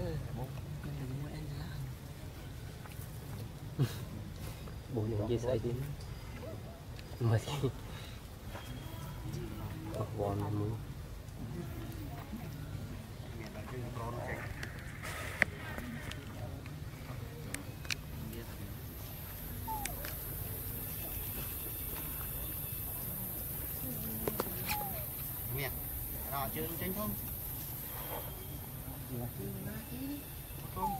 tới bố mình mua em lá bố những gì? Xảy đến mà gì? Vòn mũi miệng. Rồi chưa chính không không?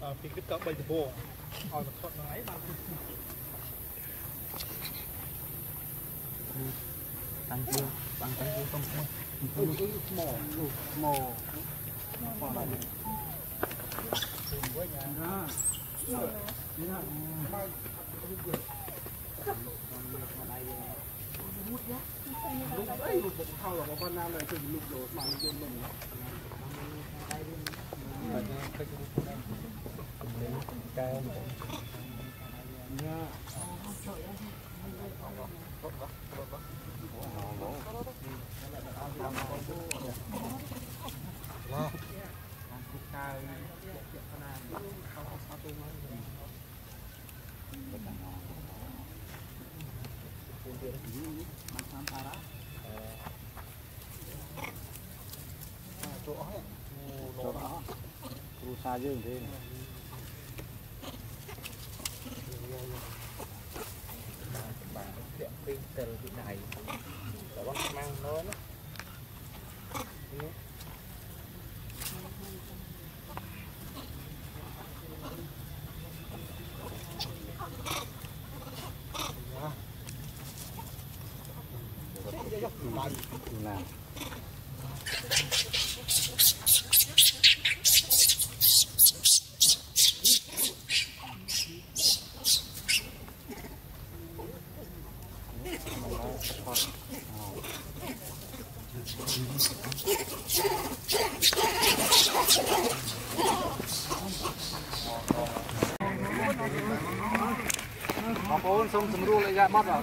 À thì cái cỡ bảy chục bộ ở một thuận ấy mà tăng chưa? Tăng tăng chưa? Không mỏ mỏ mỏ lại với nhà lúc ấy một bộ thao là một con nam này từng lục đổ mà luôn mình chỗ đó khu xa dương thế này bạn chuyện pin từ cái này để bác mang nó Bóng ôn xong sầm ru lại ra bắt vào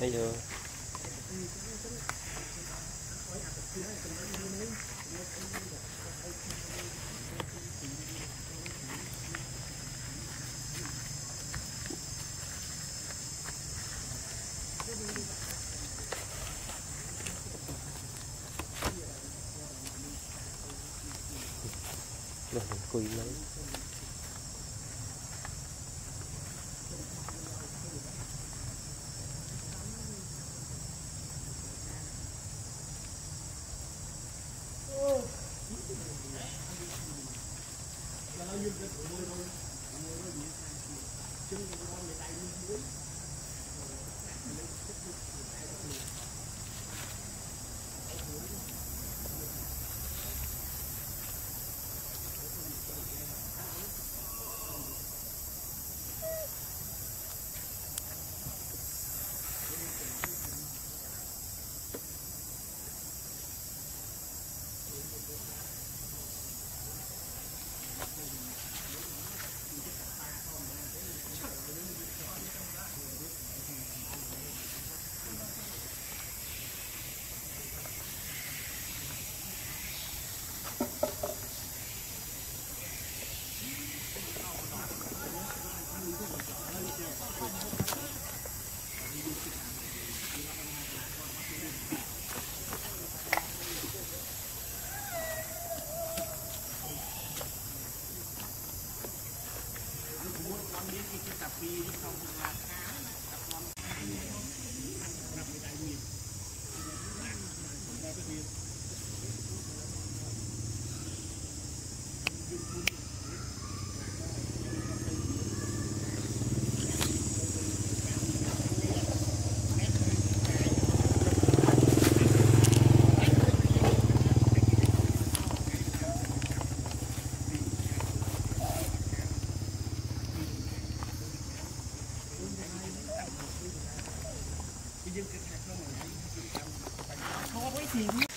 bây giờ Đây, quỳ lớn យើងគិតថាក្នុងមួយថ្ងៃគឺកម្មបច្ចុប្បន្ន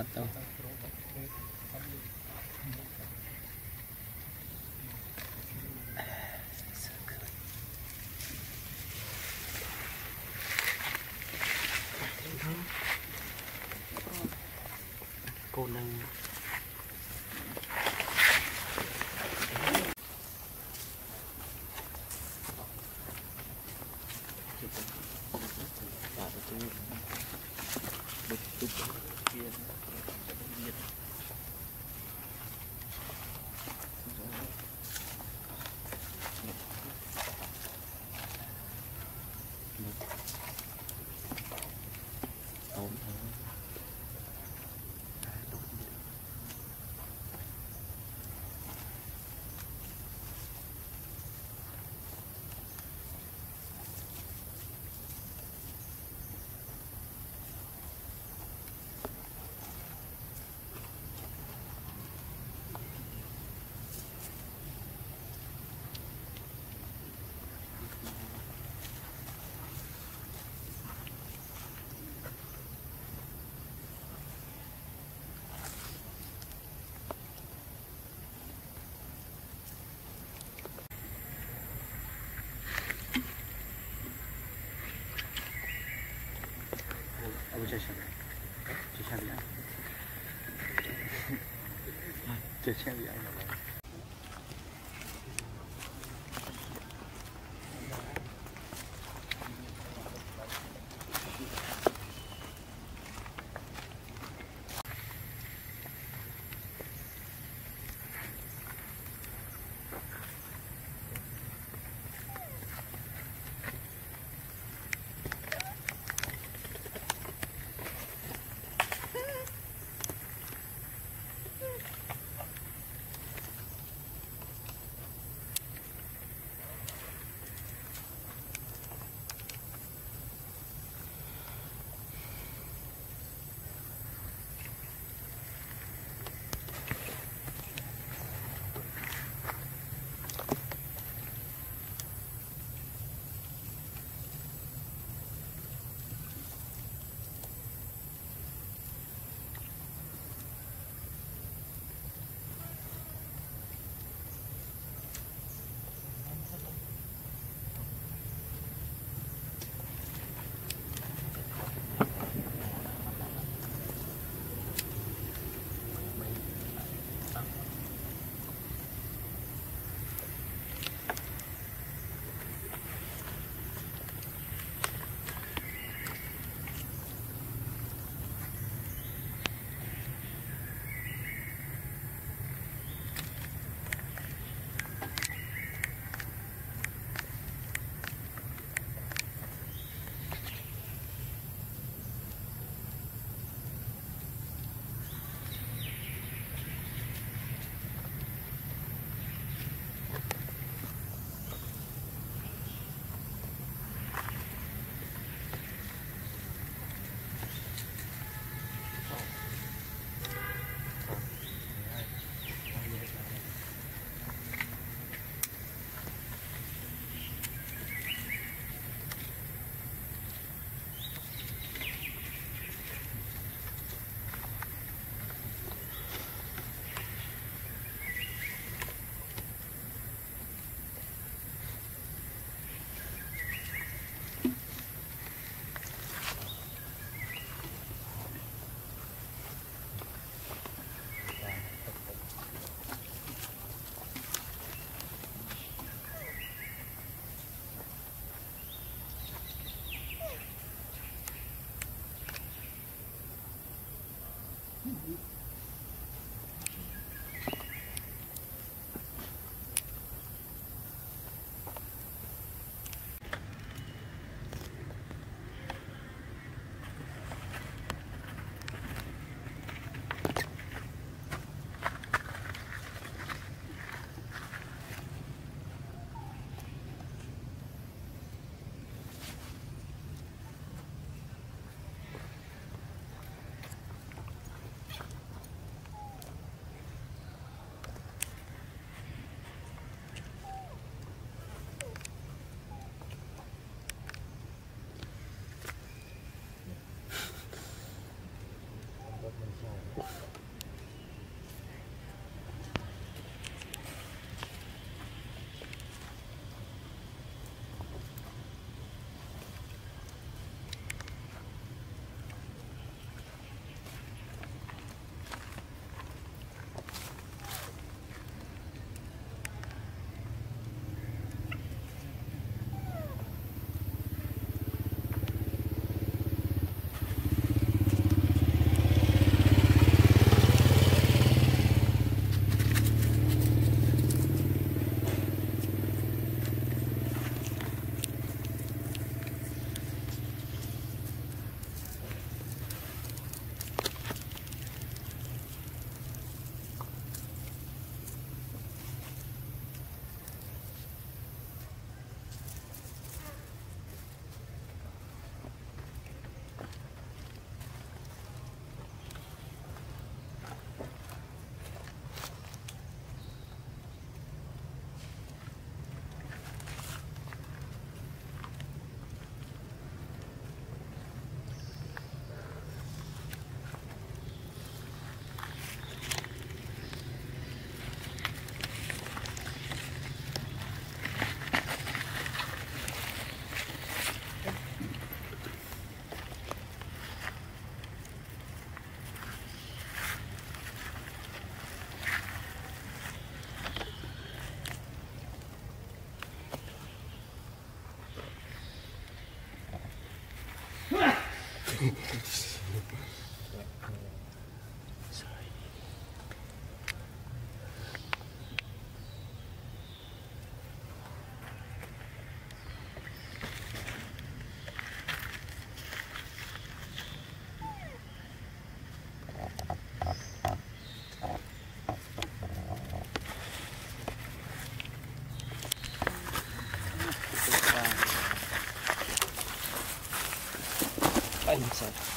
thật đâu cô đang 这下面。这下面这下面。私。side.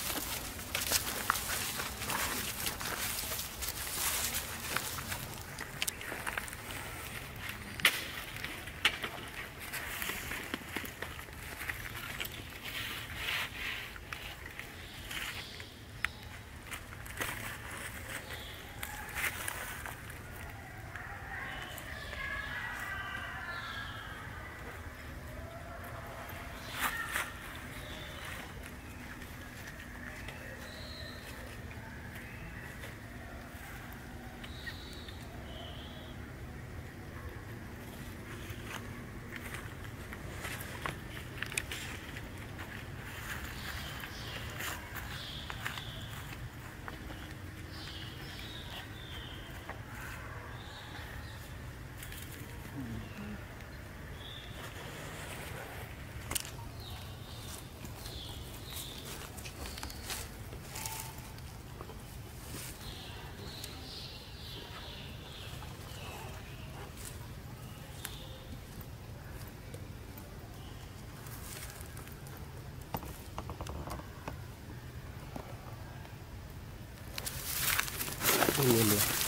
pamilya.